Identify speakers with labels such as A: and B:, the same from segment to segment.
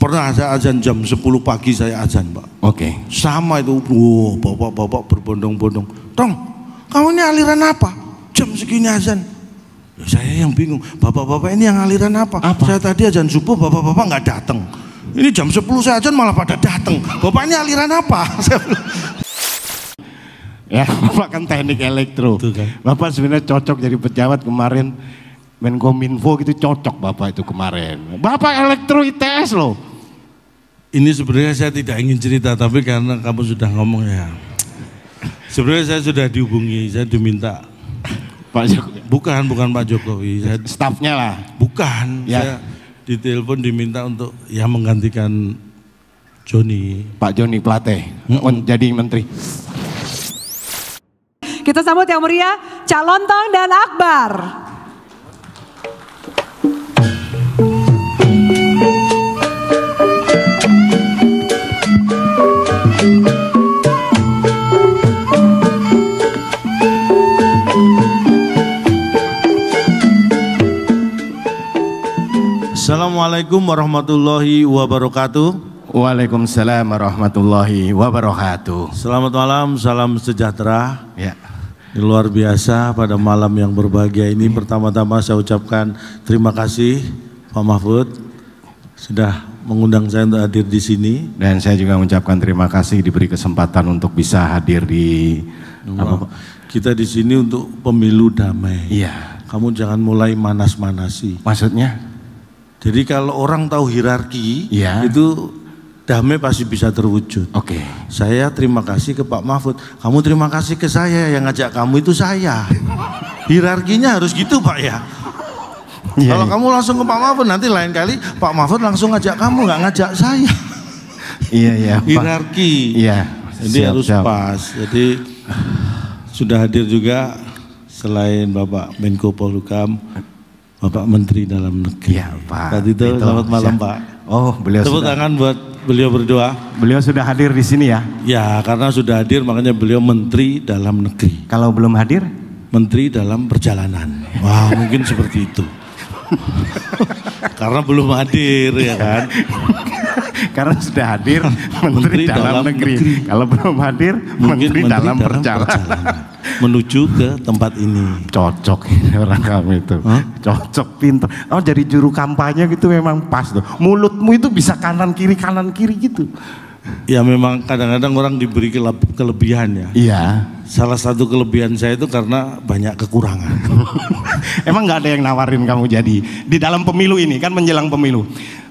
A: Pernah saya azan jam 10 pagi saya azan Pak.
B: Oke.
A: Sama itu, wow, bapak-bapak berbondong-bondong. Tong, kamu ini aliran apa? Jam segini azan. Ya, saya yang bingung, bapak-bapak ini yang aliran apa?
B: Apa?
A: Saya tadi azan subuh, bapak-bapak nggak datang. Ini jam 10 saya azan malah pada datang. Bapak ini aliran apa?
B: Ya, Bapak kan teknik elektro.
A: Tuh kan.
B: Bapak sebenarnya cocok jadi pejabat kemarin Menkominfo gitu cocok Bapak itu kemarin. Bapak elektro ITS loh.
A: Ini sebenarnya saya tidak ingin cerita, tapi karena kamu sudah ngomong ya. Sebenarnya saya sudah dihubungi, saya diminta.
B: Pak Jokowi.
A: Bukan, bukan Pak Jokowi. Saya,
B: Stafnya lah.
A: bukan,
B: Ya.
A: saya ditelepon diminta untuk ya menggantikan Joni.
B: Pak Joni Plate men- jadi menteri.
C: Kita sambut yang meriah, Cak Lontong dan Akbar.
A: Assalamualaikum warahmatullahi wabarakatuh.
B: Waalaikumsalam warahmatullahi wabarakatuh.
A: Selamat malam, salam sejahtera.
B: Ya.
A: Luar biasa pada malam yang berbahagia ini. Pertama-tama saya ucapkan terima kasih Pak Mahfud sudah mengundang saya untuk hadir di sini.
B: Dan saya juga mengucapkan terima kasih diberi kesempatan untuk bisa hadir di apa?
A: Kita di sini untuk pemilu damai.
B: Iya.
A: Kamu jangan mulai manas-manasi.
B: Maksudnya?
A: Jadi kalau orang tahu hierarki,
B: Iya.
A: itu damai pasti bisa terwujud.
B: Oke.
A: Saya terima kasih ke Pak Mahfud. Kamu terima kasih ke saya yang ngajak kamu itu saya. Hierarkinya harus gitu Pak ya.
B: Iya,
A: Kalau
B: iya.
A: kamu langsung ke Pak Mahfud nanti lain kali Pak Mahfud langsung ngajak kamu nggak ngajak saya.
B: Iya, iya.
A: Hierarki.
B: Iya.
A: Jadi
B: siap,
A: harus
B: siap.
A: pas. Jadi sudah hadir juga selain Bapak Menko Polhukam, Bapak Menteri Dalam Negeri.
B: Iya, Pak.
A: Pak Tito,
B: Tito,
A: selamat malam
B: siap.
A: Pak.
B: Oh, beliau
A: Tepuk
B: sudah,
A: tangan buat beliau berdua.
B: beliau sudah hadir di sini ya.
A: Ya, karena sudah hadir makanya beliau Menteri Dalam Negeri.
B: Kalau belum hadir,
A: Menteri dalam perjalanan. Wah, mungkin seperti itu. Karena belum hadir ya kan.
B: karena sudah hadir Menteri,
A: Menteri
B: Dalam,
A: Dalam
B: negeri.
A: Negeri.
B: Kalau belum hadir, Menteri, dalam, perjalanan.
A: menuju ke tempat ini.
B: Cocok ini orang kamu itu.
A: Hah?
B: Cocok, pinter. Oh jadi juru kampanye gitu memang pas tuh. Mulutmu itu bisa kanan kiri kanan kiri gitu.
A: Ya memang kadang-kadang orang diberi kele- kelebihan ya.
B: Iya.
A: Salah satu kelebihan saya itu karena banyak kekurangan.
B: Emang nggak ada yang nawarin kamu jadi di dalam pemilu ini kan menjelang pemilu.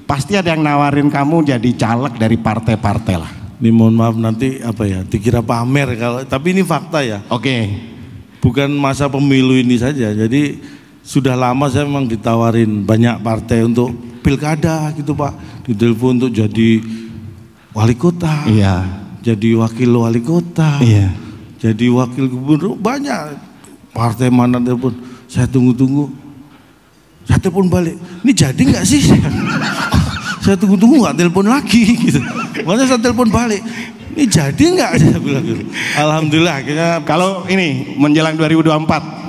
B: Pasti ada yang nawarin kamu jadi caleg dari partai-partai lah.
A: Ini mohon maaf nanti apa ya, dikira pamer kalau tapi ini fakta ya.
B: Oke.
A: Bukan masa pemilu ini saja. Jadi sudah lama saya memang ditawarin banyak partai untuk pilkada gitu Pak. Ditelepon untuk jadi wali kota.
B: Iya.
A: Jadi wakil wali kota.
B: Iya.
A: Jadi wakil gubernur banyak partai mana telepon. Saya tunggu-tunggu. Saya telepon balik. Ini jadi nggak sih? saya tunggu-tunggu nggak telepon lagi gitu. Makanya saya telepon balik. Ini jadi nggak? Saya bilang gitu. Alhamdulillah akhirnya
B: Kalau ini menjelang 2024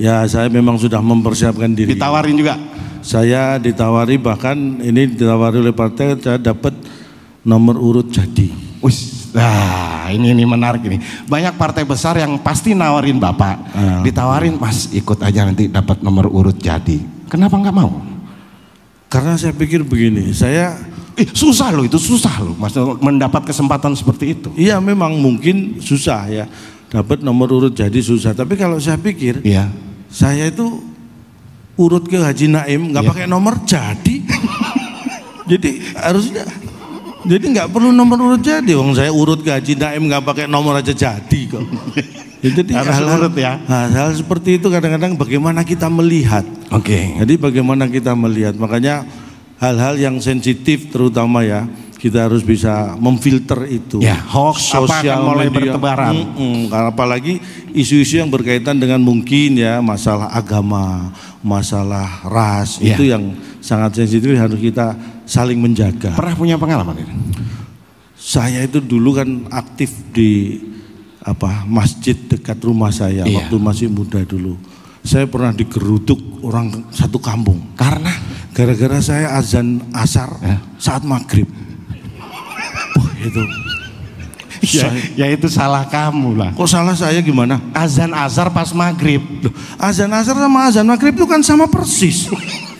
A: ya saya memang sudah mempersiapkan diri.
B: ditawarin juga.
A: Saya ditawari bahkan ini ditawari oleh partai saya dapat nomor urut jadi.
B: Wis, nah ini ini menarik ini. Banyak partai besar yang pasti nawarin bapak,
A: Ah.
B: ditawarin mas ikut aja nanti dapat nomor urut jadi. Kenapa nggak mau?
A: Karena saya pikir begini, saya
B: Ih, susah loh itu susah loh, mas mendapat kesempatan seperti itu.
A: Iya memang mungkin susah ya dapat nomor urut jadi susah. Tapi kalau saya pikir
B: Iya.
A: saya itu urut ke Haji Naim nggak
B: Iya.
A: pakai nomor jadi. jadi harusnya jadi nggak perlu nomor urut jadi. Wong saya urut ke Haji Naim nggak pakai nomor aja jadi kok. Jadi hal-hal
B: urut ya.
A: hal-hal seperti itu kadang-kadang bagaimana kita melihat.
B: Oke.
A: Jadi bagaimana kita melihat, makanya hal-hal yang sensitif terutama ya kita harus bisa memfilter itu.
B: Ya, hoax apa akan mulai bertebaran.
A: Mm-mm, karena apalagi isu-isu yang berkaitan dengan mungkin ya masalah agama, masalah ras
B: Ya.
A: itu yang sangat sensitif harus kita saling menjaga.
B: Pernah punya pengalaman ini?
A: Saya itu dulu kan aktif di apa masjid dekat rumah saya
B: Iya.
A: waktu masih muda dulu. Saya pernah digeruduk orang satu kampung.
B: Karena
A: Gara-gara saya azan asar
B: Ya.
A: saat maghrib. Itu.
B: ya,
A: Saya-
B: ya itu salah kamu lah.
A: kok salah saya gimana?
B: Azan azhar pas maghrib.
A: Loh, azan asar sama azan maghrib itu kan sama persis.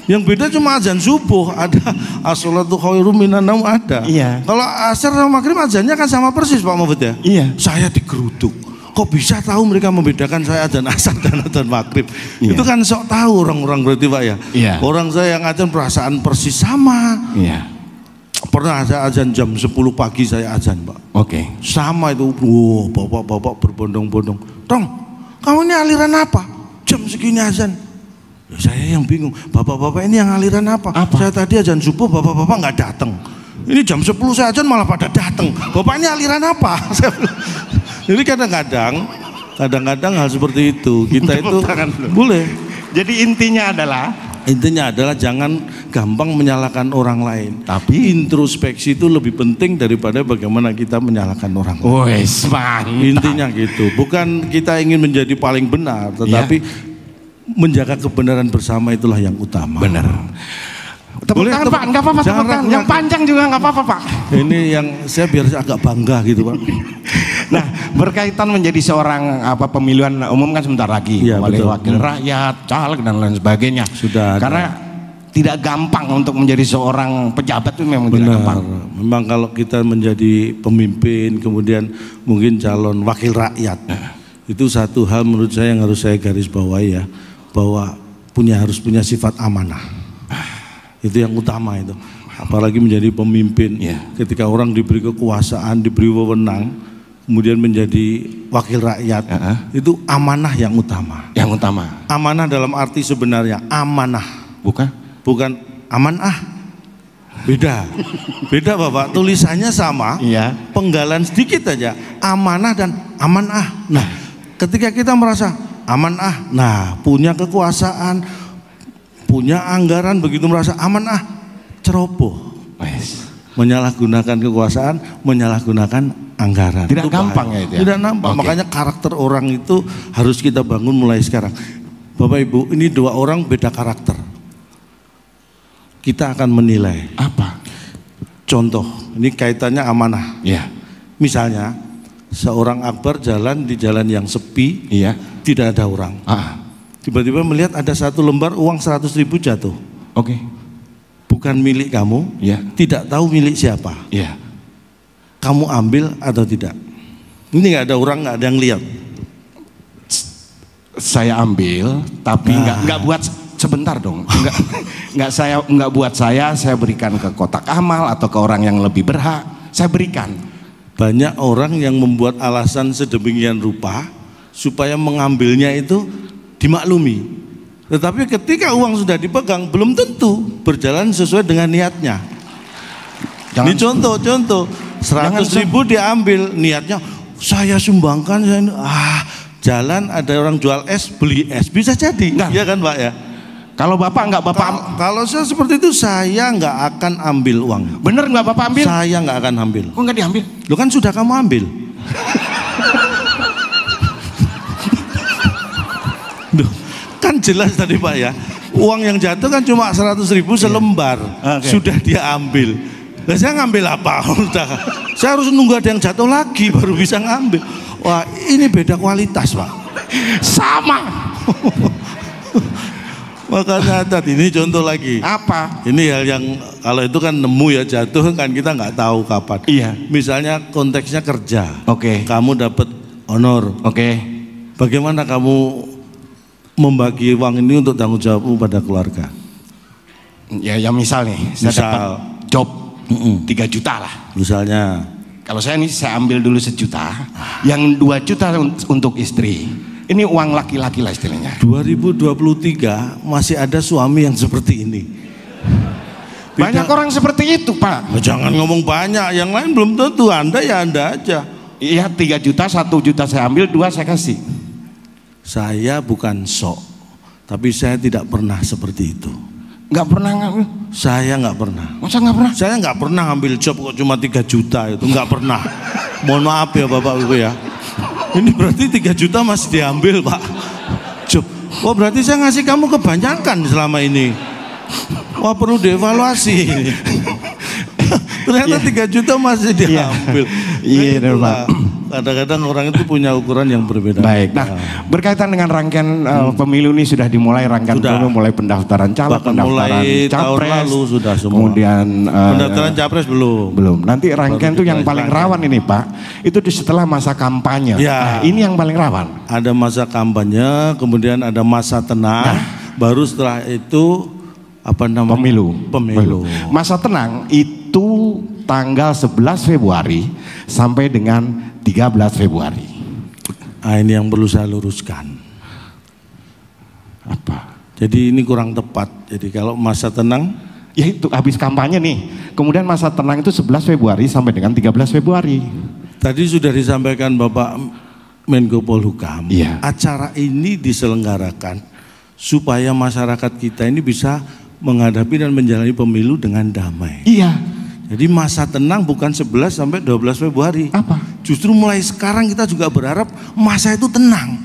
A: Yang beda cuma azan subuh, ada as-salatu khairum minan naum ada.
B: Iya.
A: Kalau asar sama maghrib azannya kan sama persis Pak Mahfud ya?
B: Iya.
A: Saya digeruduk. Kok bisa tahu mereka membedakan saya azan asar dan azan maghrib?
B: Iya.
A: Itu kan sok tahu orang-orang berarti Pak ya.
B: Iya.
A: Orang saya yang azan perasaan persis sama.
B: Iya.
A: Pernah saya azan jam 10 pagi saya azan Pak.
B: Oke.
A: Sama itu, wow, bapak-bapak berbondong-bondong. Tong, kamu ini aliran apa? Jam segini azan. Ya, saya yang bingung, bapak-bapak ini yang aliran apa?
B: Apa?
A: Saya tadi azan subuh, bapak-bapak nggak datang. Ini jam 10 saya azan malah pada datang. Bapak ini aliran apa? Jadi kadang-kadang, kadang-kadang hal seperti itu kita itu boleh.
B: Jadi intinya adalah
A: Intinya adalah jangan gampang menyalahkan orang lain.
B: Tapi-
A: introspeksi itu lebih penting daripada bagaimana kita menyalahkan orang lain.
B: Wes mantap.
A: Intinya gitu, bukan kita ingin menjadi paling benar, tetapi menjaga kebenaran bersama itulah yang utama.
B: Benar. Tepuk
A: Boleh,
B: tangan Pak, enggak apa-apa tepuk tangan. Yang panjang juga enggak apa-apa Pak.
A: Ini yang saya biar agak bangga gitu pak.
B: Nah, berkaitan menjadi seorang apa pemilihan umum kan sebentar lagi,
A: Iya,
B: oleh
A: betul.
B: wakil rakyat, caleg dan lain sebagainya.
A: Sudah ada.
B: Karena tidak gampang untuk menjadi seorang pejabat itu memang tidak
A: Benar.
B: gampang.
A: Memang kalau kita menjadi pemimpin, kemudian mungkin calon wakil rakyat, itu satu hal menurut saya yang harus saya garis bawahi ya, bahwa punya harus punya sifat amanah. Itu yang utama itu. Apalagi menjadi pemimpin,
B: Iya.
A: ketika orang diberi kekuasaan, diberi wewenang, kemudian menjadi wakil rakyat,
B: Heeh.
A: itu amanah yang utama.
B: Yang utama,
A: Amanah dalam arti sebenarnya amanah,
B: bukan?
A: bukan aman ah. Beda, beda bapak. Tulisannya sama,
B: Iya.
A: penggalan sedikit aja. Amanah dan aman ah. Nah, ketika kita merasa aman ah, nah punya kekuasaan, punya anggaran begitu merasa aman ah, ceroboh. Menyalahgunakan kekuasaan, menyalahgunakan anggaran.
B: Tidak
A: Itu bahaya.
B: gampang ya itu ya?
A: Tidak gampang.
B: Oke.
A: Makanya karakter orang itu harus kita bangun mulai sekarang. Bapak Ibu, ini dua orang beda karakter. Kita akan menilai.
B: Apa?
A: Contoh, ini kaitannya amanah.
B: Ya.
A: Misalnya, seorang akbar jalan di jalan yang sepi,
B: Iya.
A: tidak ada orang.
B: Ah.
A: Tiba-tiba melihat ada satu lembar uang 100 ribu jatuh.
B: Oke.
A: Bukan milik kamu,
B: Iya.
A: tidak tahu milik siapa.
B: Iya.
A: Kamu ambil atau tidak? Ini nggak ada orang, nggak ada yang lihat.
B: Saya ambil, tapi nggak nggak buat sebentar dong. Nggak nggak saya nggak buat saya. Saya berikan ke kotak amal atau ke orang yang lebih berhak. Saya berikan.
A: Banyak orang yang membuat alasan sedemikian rupa supaya mengambilnya itu dimaklumi. Tetapi ketika uang sudah dipegang belum tentu berjalan sesuai dengan niatnya. Ini contoh-contoh, 100
B: Jangan-
A: ribu diambil, niatnya saya sumbangkan, saya, ah jalan ada orang jual es, beli es, bisa jadi,
B: Enggak.
A: ya kan Pak ya?
B: Kalau bapak nggak bapak
A: Kalau, kalau saya seperti itu, saya nggak akan ambil uang.
B: bener nggak bapak ambil?
A: Saya nggak akan ambil.
B: Kok nggak diambil?
A: Lo kan sudah kamu ambil. Kan jelas tadi Pak ya. Uang yang jatuh kan cuma 100 ribu selembar.
B: Oke.
A: Sudah dia ambil. Nah, saya ngambil apa? Udah. Saya harus nunggu ada yang jatuh lagi baru bisa ngambil. Wah ini beda kualitas Pak.
B: Sama.
A: Makanya tadi ini contoh lagi.
B: Apa?
A: Ini hal yang kalau itu kan nemu ya jatuh kan kita nggak tahu kapan.
B: Iya.
A: Misalnya konteksnya kerja.
B: Oke.
A: Kamu dapat honor.
B: Oke.
A: Bagaimana kamu membagi uang ini untuk tanggung jawabmu pada keluarga?
B: Ya, ya misal nih, saya
A: Misal.
B: dapat job
A: Mm-mm.
B: 3 juta lah.
A: Misalnya,
B: Kalau saya ini saya ambil dulu sejuta, yang 2 juta un- untuk istri. Ini uang laki-laki lah istilahnya.
A: 2023 masih ada suami yang seperti ini. Beda-
B: Banyak orang seperti itu, Pak.
A: Nah, jangan ngomong banyak, yang lain belum tentu. Anda ya Anda aja.
B: Iya, 3 juta, 1 juta saya ambil, 2 saya kasih.
A: Saya bukan sok, tapi saya tidak pernah seperti itu.
B: Nggak pernah ngambil.
A: Saya nggak pernah.
B: Masa nggak pernah?
A: Saya nggak pernah ngambil job kok cuma 3 juta itu nggak pernah. Mohon maaf ya bapak ibu ya. Ini berarti 3 juta masih diambil pak. Job Oh berarti saya ngasih kamu kebanyakan selama ini. Wah perlu dievaluasi. Ternyata 3 juta masih diambil.
B: Iya,
A: Nah, itulah. Kadang-kadang orang itu punya ukuran yang berbeda.
B: Baik. Nah, berkaitan dengan rangkaian uh, pemilu ini sudah dimulai rangkaian.
A: Sudah.
B: pemilu mulai pendaftaran caleg,
A: Bahkan
B: pendaftaran
A: mulai tahun
B: capres,
A: lalu sudah semua.
B: Kemudian uh,
A: Pendaftaran capres belum.
B: belum. Nanti rangkaian itu yang paling
A: rangkaian.
B: rawan ini, Pak. Itu di setelah masa kampanye.
A: Ya.
B: Nah, ini yang paling rawan.
A: Ada masa kampanye, kemudian ada masa tenang, baru setelah itu apa namanya?
B: Pemilu.
A: Pemilu.
B: Masa tenang itu tanggal 11 Februari sampai dengan 13 Februari.
A: Nah, ini yang perlu saya luruskan.
B: Apa?
A: Jadi ini kurang tepat. Jadi kalau masa tenang,
B: Ya itu habis kampanye nih. Kemudian masa tenang itu 11 Februari sampai dengan 13 Februari.
A: tadi sudah disampaikan Bapak Menko Polhukam.
B: Iya.
A: Acara ini diselenggarakan supaya masyarakat kita ini bisa menghadapi dan menjalani pemilu dengan damai.
B: Iya.
A: Jadi masa tenang bukan 11 sampai 12 Februari.
B: Apa?
A: Justru mulai sekarang kita juga berharap masa itu tenang.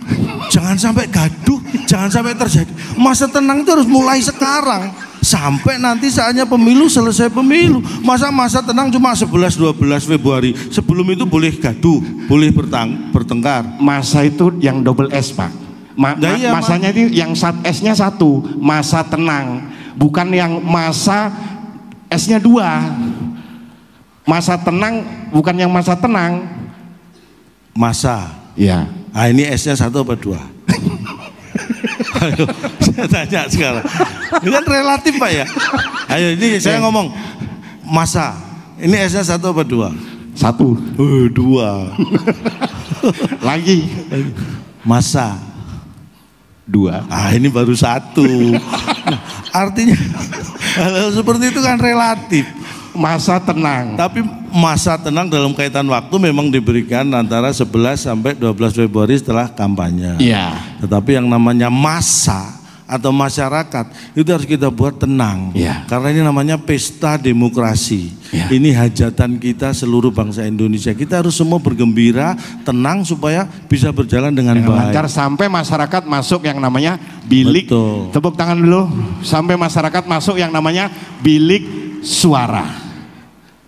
A: Jangan sampai gaduh, jangan sampai terjadi. Masa tenang itu harus mulai sekarang. Sampai nanti saatnya pemilu selesai pemilu. Masa masa tenang cuma 11 12 Februari. Sebelum itu boleh gaduh, boleh bertang, bertengkar.
B: Masa itu yang double S, Pak. Ma-
A: Nah,
B: ma-
A: iya,
B: masanya itu yang sat S-nya satu, masa tenang. Bukan yang masa S-nya dua. Masa tenang bukan yang masa tenang.
A: Masa.
B: Iya.
A: Ah ini S-nya satu apa dua? Ayo, saya tanya sekarang. Ini kan relatif Pak ya. Ayo ini saya ngomong masa. Ini S-nya satu apa dua?
B: Satu.
A: Oh, dua.
B: Lagi.
A: Masa.
B: Dua.
A: Ah ini baru satu. Nah, artinya hal seperti itu kan relatif.
B: Masa tenang.
A: Tapi masa tenang dalam kaitan waktu memang diberikan antara 11 sampai 12 Februari setelah kampanye.
B: Iya.
A: Tetapi yang namanya masa atau masyarakat itu harus kita buat tenang.
B: Iya.
A: Karena ini namanya pesta demokrasi.
B: Iya.
A: Ini hajatan kita seluruh bangsa Indonesia. Kita harus semua bergembira, tenang supaya bisa berjalan dengan,
B: Dengan
A: baik.
B: lancar sampai masyarakat masuk yang namanya bilik.
A: Betul.
B: Tepuk tangan dulu. Sampai masyarakat masuk yang namanya bilik suara.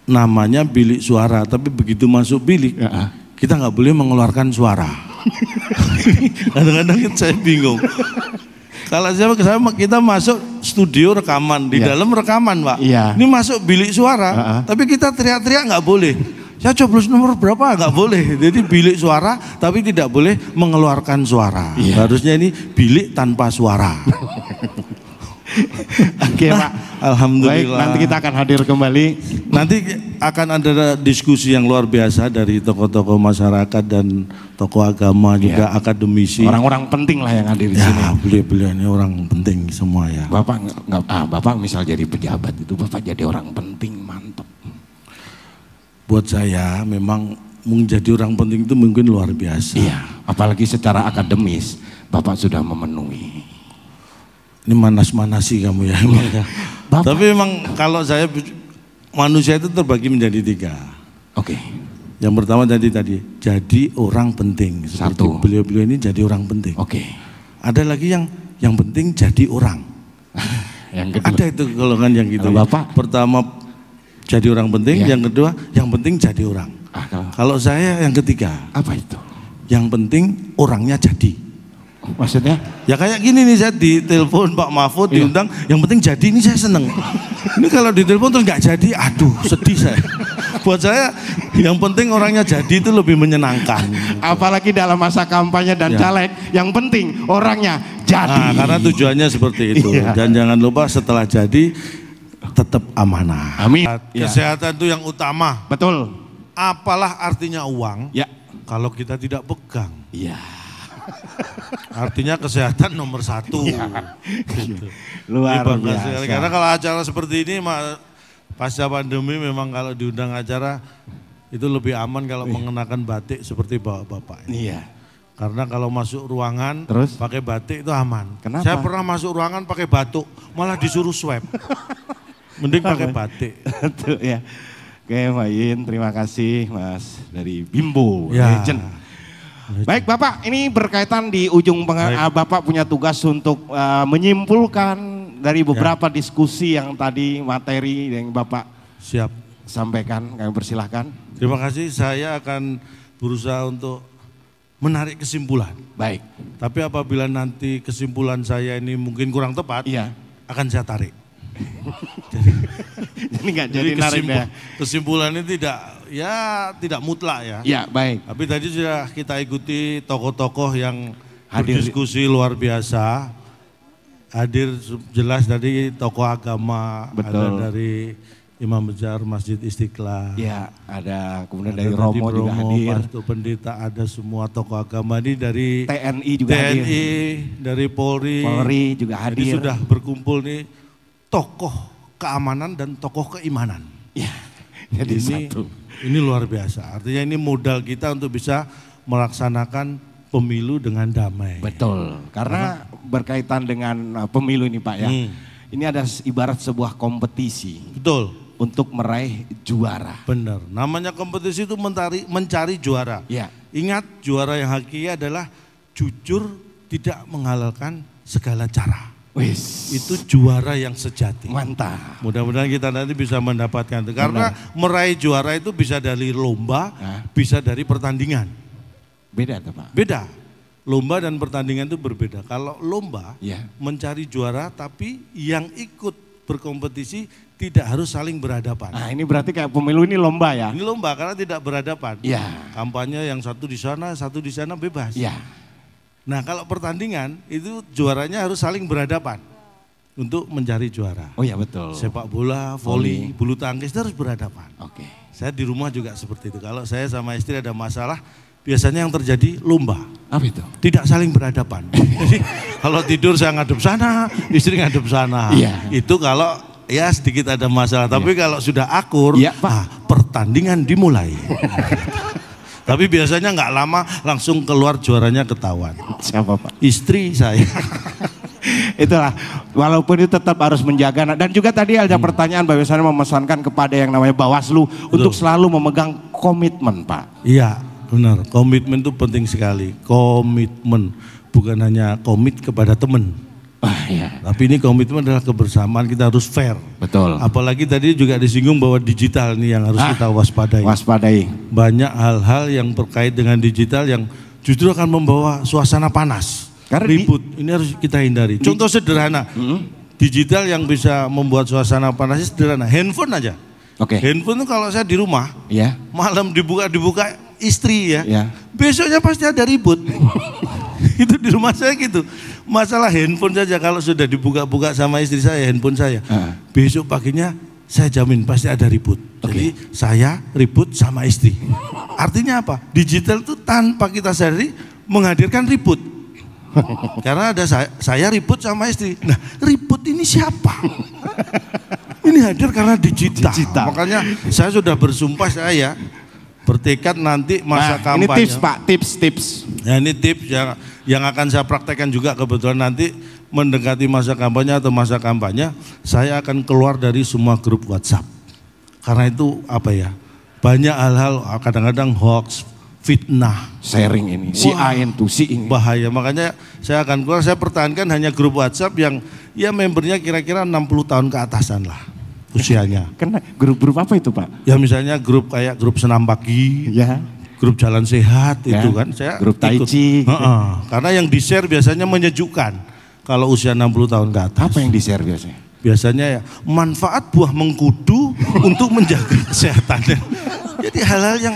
A: Namanya bilik suara, tapi begitu masuk bilik
B: Ya.
A: kita nggak boleh mengeluarkan suara. Kadang-kadang saya bingung. Kalau saya, saya kita masuk studio rekaman di
B: Iya.
A: dalam rekaman, Pak.
B: Iya.
A: Ini masuk bilik suara,
B: Heeh.
A: tapi kita teriak-teriak nggak boleh. Saya coblos nomor berapa nggak boleh. Jadi bilik suara, tapi tidak boleh mengeluarkan suara.
B: Iya.
A: Harusnya ini bilik tanpa suara.
B: Oke, Pak.
A: Alhamdulillah.
B: Baik, nanti kita akan hadir kembali.
A: Nanti akan ada diskusi yang luar biasa dari tokoh-tokoh masyarakat dan tokoh agama juga akademisi.
B: Orang-orang penting lah yang hadir di sini.
A: ya, beliau-beliau ini orang penting semua ya.
B: Bapak nggak- ah, Bapak misal jadi pejabat itu Bapak jadi orang penting, mantap.
A: Buat saya memang menjadi orang penting itu mungkin luar biasa.
B: Iya, apalagi secara akademis Bapak sudah memenuhi.
A: Ini manas-manasi kamu ya. ya.
B: Bapak-
A: Tapi memang kalau saya manusia itu terbagi menjadi tiga.
B: Oke.
A: Yang pertama tadi tadi jadi orang penting. Seperti
B: Satu.
A: Beliau-beliau ini jadi orang penting.
B: Oke.
A: Ada lagi yang yang penting jadi orang.
B: Yang kedua.
A: Ada itu golongan yang gitu. Ya.
B: Bapak?
A: Pertama jadi orang penting,
B: Iya.
A: yang kedua yang penting jadi orang.
B: Ah, kalau-
A: Kalau saya yang ketiga,
B: apa itu?
A: yang penting orangnya jadi.
B: Maksudnya?
A: Ya kayak gini nih saya ditelepon Pak Mahfud
B: Iya.
A: diundang, yang penting jadi ini saya seneng. ini kalau ditelepon terus nggak jadi, aduh sedih saya. Buat saya yang penting orangnya jadi itu lebih menyenangkan.
B: Apalagi dalam masa kampanye dan
A: Ya.
B: caleg, yang penting orangnya
A: Nah,
B: jadi.
A: karena tujuannya seperti itu.
B: Iya.
A: Dan jangan lupa setelah jadi tetap amanah.
B: Amin. Ya.
A: Kesehatan itu yang utama.
B: Betul.
A: Apalah artinya uang
B: Ya.
A: kalau kita tidak pegang.
B: Iya.
A: Artinya kesehatan nomor satu. Gitu.
B: Luar
A: Ini
B: biasa.
A: sekali. Karena kalau acara seperti ini pasca pandemi memang kalau diundang acara itu lebih aman kalau mengenakan batik seperti bapak-bapak. ini.
B: Iya.
A: Karena kalau masuk ruangan
B: Terus?
A: pakai batik itu aman.
B: Kenapa?
A: Saya pernah masuk ruangan pakai batuk, malah disuruh swab. Mending pakai batik.
B: Betul ya. Oke Mbak Yin, terima kasih Mas dari Bimbo
A: Ya.
B: Legend. Baik Bapak, ini berkaitan di ujung peng-
A: Baik.
B: ah, Bapak punya tugas untuk ah, menyimpulkan dari beberapa diskusi yang tadi materi yang Bapak
A: Siap.
B: sampaikan. Kami persilahkan.
A: Terima kasih. Saya akan berusaha untuk menarik kesimpulan.
B: Baik.
A: Tapi apabila nanti kesimpulan saya ini mungkin kurang tepat,
B: Iya.
A: akan saya tarik.
B: Jadi nggak jadi,
A: Jadi
B: narik ya.
A: kesimpulannya tidak ya tidak mutlak ya.
B: Ya baik.
A: Tapi tadi sudah kita ikuti tokoh-tokoh yang
B: Hadir.
A: berdiskusi luar biasa. Hadir jelas dari tokoh agama,
B: Betul.
A: ada dari Imam Besar Masjid Istiqlal.
B: Ya ada kemudian
A: Ada
B: dari
A: tadi
B: Romo juga hadir.
A: Pastor Pendeta, ada semua tokoh agama ini dari
B: TNI juga
A: TNI,
B: hadir.
A: dari Polri.
B: Polri juga
A: Jadi
B: hadir.
A: sudah berkumpul nih tokoh keamanan dan tokoh keimanan.
B: Ya. Jadi
A: ini,
B: satu.
A: ini luar biasa. Artinya ini modal kita untuk bisa melaksanakan pemilu dengan damai.
B: Betul. Karena berkaitan dengan uh, pemilu ini Pak ya.
A: Hmm.
B: Ini ada ibarat sebuah kompetisi
A: Betul,
B: untuk meraih juara.
A: benar. Namanya kompetisi itu mencari, mencari juara.
B: Ya.
A: Ingat juara yang hakiki adalah jujur tidak menghalalkan segala cara.
B: Wis.
A: Itu juara yang sejati.
B: Mantap.
A: Mudah-mudahan kita nanti bisa mendapatkan itu. Karena meraih juara itu bisa dari lomba,
B: Hah?
A: bisa dari pertandingan.
B: Beda tuh Pak.
A: Beda. Lomba dan pertandingan itu berbeda. Kalau lomba
B: Ya.
A: mencari juara tapi yang ikut berkompetisi tidak harus saling berhadapan.
B: Nah ini berarti kayak pemilu ini lomba ya.
A: Ini lomba karena tidak berhadapan.
B: Ya.
A: Kampanye yang satu di sana, satu di sana bebas.
B: Ya.
A: Nah kalau pertandingan itu juaranya harus saling berhadapan untuk mencari juara.
B: Oh ya betul.
A: Sepak bola,
B: Voli.
A: voli, bulu tangkis itu harus berhadapan.
B: Oke.
A: Saya di rumah juga seperti itu. Kalau saya sama istri ada masalah, biasanya yang terjadi lomba.
B: Apa itu?
A: Tidak saling berhadapan. Jadi kalau tidur saya ngadep sana, istri ngadep sana.
B: Iya.
A: Itu kalau ya sedikit ada masalah. Tapi kalau sudah akur,
B: Iya, Pak.
A: ah, pertandingan dimulai. Tapi biasanya nggak lama langsung keluar juaranya ketahuan.
B: Siapa Pak?
A: Istri saya.
B: Itulah, walaupun itu tetap harus menjaga. Nah, Dan juga tadi ada pertanyaan bahwasanya memesankan kepada yang namanya Bawaslu untuk selalu memegang komitmen Pak.
A: Iya, benar. Komitmen itu penting sekali. Komitmen bukan hanya komit kepada teman.
B: Ah ya,
A: Tapi ini komitmen adalah kebersamaan kita harus fair.
B: betul.
A: Apalagi tadi juga disinggung bahwa digital ini yang harus
B: Ah,
A: kita waspadai.
B: Waspadai.
A: Banyak hal-hal yang terkait dengan digital yang justru akan membawa suasana panas.
B: Karena di-
A: ribut. Ini harus kita hindari. Contoh sederhana. Digital yang bisa membuat suasana panas sederhana. Handphone aja.
B: Oke.
A: Handphone itu kalau saya di rumah,
B: Ya.
A: malam dibuka-dibuka istri ya.
B: Ya.
A: Besoknya pasti ada ribut. itu di rumah saya gitu. Masalah handphone saja kalau sudah dibuka-buka sama istri saya, handphone saya.
B: Ah.
A: Besok paginya saya jamin pasti ada ribut. Jadi saya ribut sama istri. Artinya apa? Digital itu tanpa kita sadari menghadirkan ribut. Karena ada saya, saya ribut sama istri. Nah, ribut ini siapa? Ini hadir karena digital.
B: Digital.
A: Makanya saya sudah bersumpah saya bertekad nanti masa
B: Nah, ini
A: kampanye.
B: tips Pak, tips tips.
A: Ya ini tips yang yang akan saya praktekkan juga kebetulan nanti mendekati masa kampanye atau masa kampanye, saya akan keluar dari semua grup WhatsApp. Karena itu apa ya? Banyak hal-hal kadang-kadang hoax, fitnah,
B: Sharing ini. Si. A itu si ini.
A: bahaya. Makanya saya akan keluar, saya pertahankan hanya grup WhatsApp yang ya membernya kira-kira 60 tahun ke atasan lah usianya.
B: Kena grup-grup apa itu Pak?
A: Ya misalnya grup kayak grup senam pagi,
B: Ya.
A: grup jalan sehat
B: Ya,
A: itu kan saya
B: grup tai chi.
A: Heeh, karena yang di share biasanya menyejukkan kalau usia 60 tahun ke atas.
B: Apa yang di share biasanya?
A: Biasanya ya manfaat buah mengkudu untuk menjaga kesehatannya. Jadi hal-hal yang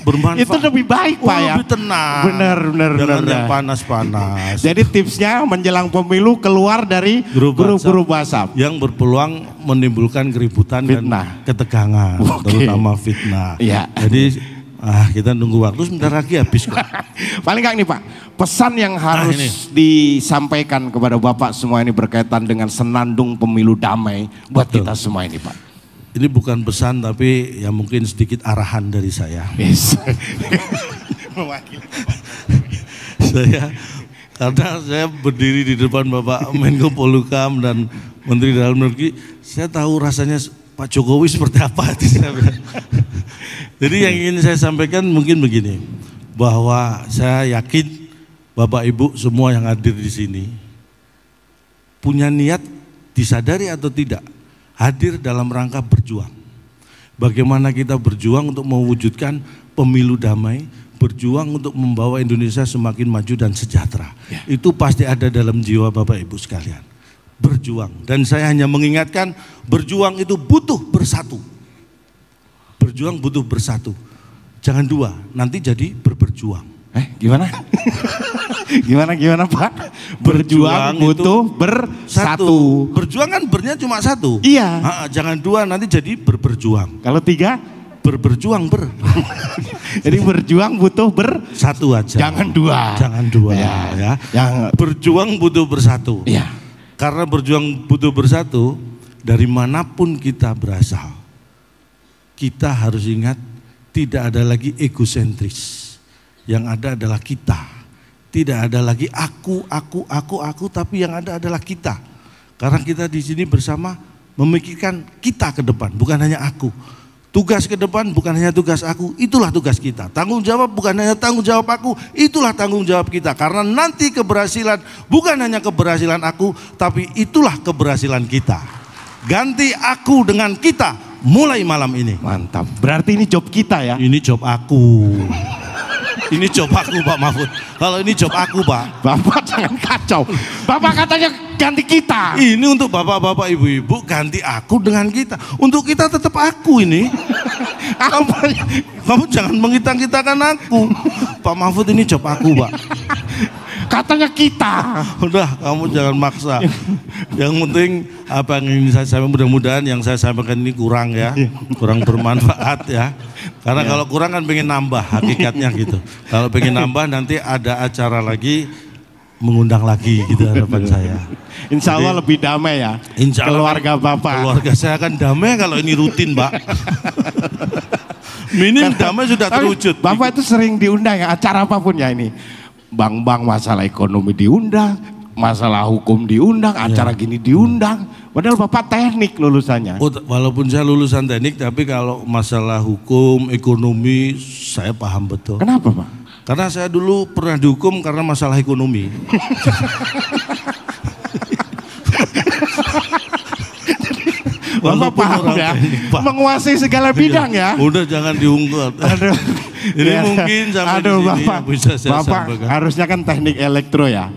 A: bermanfaat.
B: Itu lebih baik
A: Oh,
B: Pak ya.
A: lebih tenang.
B: Benar, benar,
A: Jangan
B: benar.
A: yang panas-panas.
B: Jadi tipsnya menjelang pemilu keluar dari
A: Grup
B: grup-grup WhatsApp.
A: yang berpeluang menimbulkan keributan
B: Fitnah.
A: dan ketegangan,
B: Oke.
A: terutama fitnah.
B: Iya.
A: Jadi ah kita nunggu waktu sebentar lagi habis kok.
B: Paling nggak nih Pak, pesan yang harus
A: Nah, ini.
B: disampaikan kepada Bapak semua ini berkaitan dengan senandung pemilu damai buat
A: Betul.
B: kita semua ini Pak.
A: Ini bukan pesan tapi ya mungkin sedikit arahan dari saya.
B: Yes.
A: saya karena saya berdiri di depan Bapak Menko Polhukam dan Menteri Dalam Negeri, saya tahu rasanya Pak Jokowi seperti apa. Jadi yang ingin saya sampaikan mungkin begini. bahwa saya yakin Bapak Ibu semua yang hadir di sini punya niat disadari atau tidak hadir dalam rangka berjuang. Bagaimana kita berjuang untuk mewujudkan pemilu damai, berjuang untuk membawa Indonesia semakin maju dan sejahtera.
B: Ya.
A: Itu pasti ada dalam jiwa Bapak Ibu sekalian. Berjuang dan saya hanya mengingatkan berjuang itu butuh bersatu. Berjuang butuh bersatu. Jangan dua, nanti jadi berberjuang.
B: Eh, gimana? gimana gimana Pak? Berjuang,
A: Berjuang
B: butuh bersatu.
A: Berjuang kan bernya cuma satu.
B: Iya.
A: Ah, jangan dua nanti jadi berberjuang.
B: Kalau tiga,
A: Berberjuang ber.
B: jadi berjuang butuh ber.
A: Satu aja.
B: Jangan dua.
A: Jangan dua
B: Ya.
A: ya.
B: Yang
A: Berjuang butuh bersatu.
B: Iya.
A: Karena berjuang butuh bersatu, dari mana pun kita berasal, kita harus ingat tidak ada lagi egosentris. Yang ada adalah kita. Tidak ada lagi aku, aku, aku, aku, tapi yang ada adalah kita. Karena kita di sini bersama memikirkan kita ke depan, bukan hanya aku. Tugas ke depan bukan hanya tugas aku, itulah tugas kita. Tanggung jawab bukan hanya tanggung jawab aku, itulah tanggung jawab kita. Karena nanti keberhasilan bukan hanya keberhasilan aku, tapi itulah keberhasilan kita. Ganti aku dengan kita mulai malam ini.
B: Mantap. Berarti ini job kita ya.
A: Ini job aku. Ini job aku Pak Mahfud. Kalau ini job aku Pak.
B: Bapak jangan kacau. Bapak katanya ganti kita.
A: Ini untuk bapak-bapak ibu-ibu ganti aku dengan kita. Untuk kita tetap aku ini. Kamu, kamu jangan mengitang-kitangkan aku. Pak Mahfud ini job aku Pak.
B: Katanya kita.
A: Udah kamu jangan maksa. Yang penting apa yang ingin saya sampaikan mudah-mudahan yang saya sampaikan ini kurang ya. Kurang bermanfaat ya. Karena kalau kurang kan pengen nambah hakikatnya gitu. Kalau pengen nambah nanti ada acara lagi mengundang lagi gitu harapan saya.
B: Insya Allah
A: Jadi-
B: lebih damai ya.
A: Insya Allah
B: Keluarga Bapak.
A: Keluarga saya akan damai kalau ini rutin, Pak. Minim damai sudah terwujud.
B: Bapak itu sering diundang ya acara apa pun ya ini. Bang-bang masalah ekonomi diundang, masalah hukum diundang, acara gini diundang. Padahal Bapak teknik lulusannya.
A: Oh, walaupun saya lulusan teknik, tapi kalau masalah hukum, ekonomi, saya paham betul.
B: Kenapa Pak?
A: Karena saya dulu pernah dihukum karena masalah ekonomi.
B: Bapak paham ya,
A: teknik, Pak.
B: menguasai segala bidang ya.
A: Udah jangan diungkap. Ini
B: Ya.
A: mungkin sampai
B: Aduh,
A: di sini
B: Bapak,
A: bisa saya
B: Bapak
A: sampaikan.
B: harusnya kan teknik elektro ya.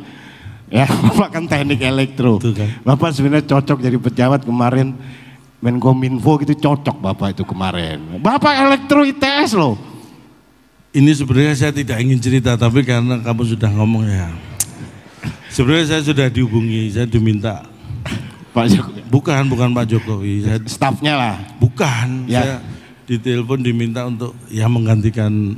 B: Ya, Bapak kan teknik elektro.
A: Kan.
B: Bapak sebenarnya cocok jadi pejabat kemarin Menkominfo gitu cocok Bapak itu kemarin. Bapak elektro ITS loh.
A: Ini sebenarnya saya tidak ingin cerita, tapi karena kamu sudah ngomong ya. Sebenarnya saya sudah dihubungi, saya diminta.
B: Pak Jokowi.
A: Bukan, bukan Pak Jokowi. Saya,
B: Stafnya lah.
A: bukan,
B: Ya.
A: saya ditelepon diminta untuk ya menggantikan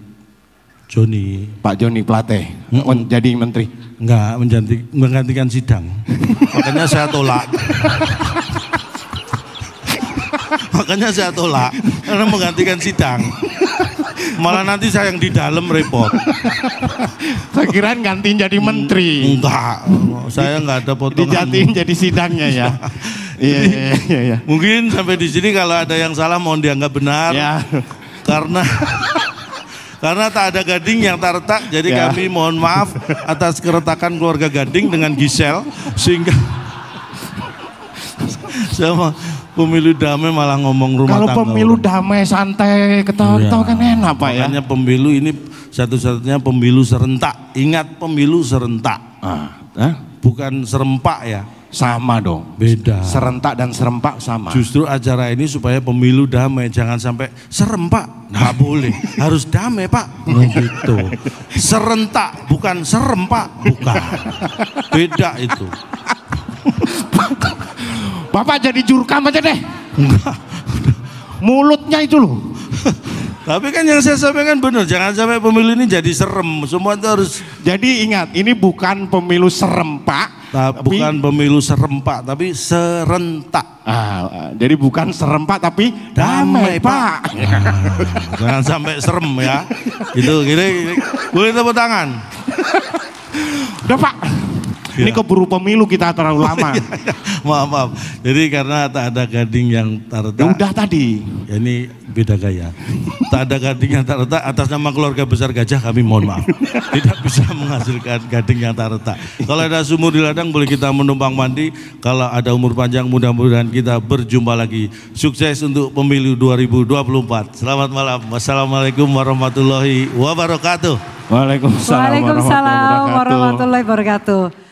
A: Joni.
B: Pak Joni Plate
A: Mm-mm.
B: men- jadi menteri.
A: Enggak, mengganti, menggantikan sidang. Makanya saya tolak. Makanya saya tolak karena menggantikan sidang. Malah nanti saya yang di dalam repot.
B: Saya kira gantiin jadi menteri.
A: Enggak, saya enggak ada potongan.
B: Dijatiin jadi sidangnya ya. Iya iya iya. iya.
A: Mungkin sampai di sini kalau ada yang salah mohon dianggap benar.
B: Ya.
A: Karena karena tak ada gading yang tak retak, jadi
B: Ya.
A: kami mohon maaf atas keretakan keluarga gading dengan Gisel sehingga sama pemilu damai malah ngomong rumah
B: Kalau
A: tangga.
B: pemilu
A: orang.
B: damai santai ketawa-ketawa
A: Iya.
B: kan enak Pak ya.
A: Makanya pemilu ini satu-satunya pemilu serentak. Ingat pemilu serentak,
B: Ah, eh?
A: bukan serempak ya.
B: Sama dong.
A: Beda.
B: Serentak dan serempak sama.
A: Justru acara ini supaya pemilu damai, jangan sampai serem pak, nggak boleh, harus damai pak, Nah, gitu. Serentak bukan serem pak, bukan, beda itu.
B: Bapak jadi jurkam aja deh.
A: Enggak.
B: Mulutnya itu loh.
A: Tapi kan yang saya sampaikan benar, jangan sampai pemilu ini jadi serem, semua itu harus
B: Jadi ingat, ini bukan pemilu serempak, tapi
A: bukan pemilu serem pak, tapi serentak.
B: Ah, ah, jadi bukan serempak tapi
A: Damai,
B: damai, Pak.
A: Nah, jangan sampai serem ya. Gitu, gini, gini. Boleh tepuk tangan.
B: Udah Pak. Ini keburu pemilu kita terlalu lama.
A: maaf maaf. Jadi karena tak ada gading yang tak
B: Ya udah tadi.
A: Ya, ini beda gaya. tak ada gading yang tak retak atas nama keluarga besar gajah kami mohon maaf. Tidak bisa menghasilkan gading yang tak retak. Kalau ada sumur di ladang boleh kita menumpang mandi. Kalau ada umur panjang mudah-mudahan kita berjumpa lagi. Sukses untuk pemilu 2024. Selamat malam. Wassalamualaikum warahmatullahi wabarakatuh.
B: Waalaikumsalam,
C: Waalaikumsalam
B: warahmatullahi wabarakatuh.
C: warahmatullahi wabarakatuh.